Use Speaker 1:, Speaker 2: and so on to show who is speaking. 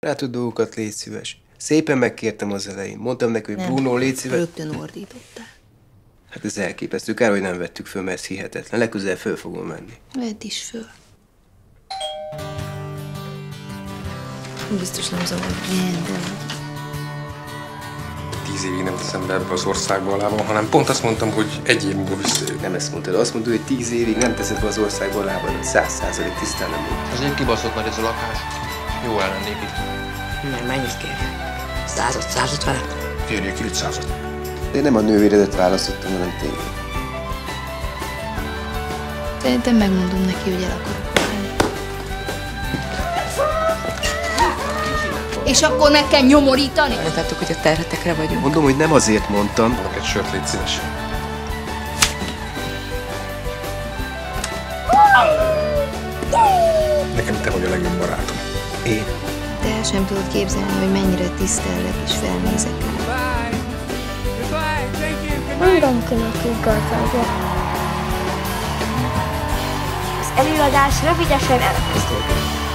Speaker 1: Látod dolgokat, légy szíves. Szépen megkértem az elején. Mondtam neki, hogy Bruno, légy szíves.
Speaker 2: Rögtön ordítottál.
Speaker 1: Hát ez elképesztő. Kár, hogy nem vettük föl, mert ez hihetetlen. Legközelebb föl fogom menni.
Speaker 2: Vedd is föl. Biztos nem zavar. Nem, de
Speaker 3: Tíz évig nem teszem be ebbe az országba alá, hanem pont azt mondtam, hogy egy év múlva visszajövök.
Speaker 1: Nem ezt mondtad. Azt mondod, hogy tíz évig nem teszed be az országba a lábad. Száz százalék tisztán nem.
Speaker 3: Az én kibaszott nagy ez a lakás. Jó el lennék itt.
Speaker 4: Nem, mennyit kér? Százat, százat vele?
Speaker 3: Kérjék 200
Speaker 1: Én nem a nővéredet választottam, hanem téged.
Speaker 2: Szerintem megmondom neki, hogy el akarok válni. És akkor meg kell nyomorítani?
Speaker 4: Mondtátok, hogy a terhetekre vagyunk.
Speaker 1: Mondom, hogy nem azért mondtam.
Speaker 3: Mondok egy sört, légy szíves. Nekem te vagy a legjobb barátom.
Speaker 1: Én.
Speaker 2: Te el sem tudod képzelni, hogy mennyire tisztellek és felnézek el.
Speaker 5: Mindenkinek igaz. Az előadás rövidesen elkezdődik.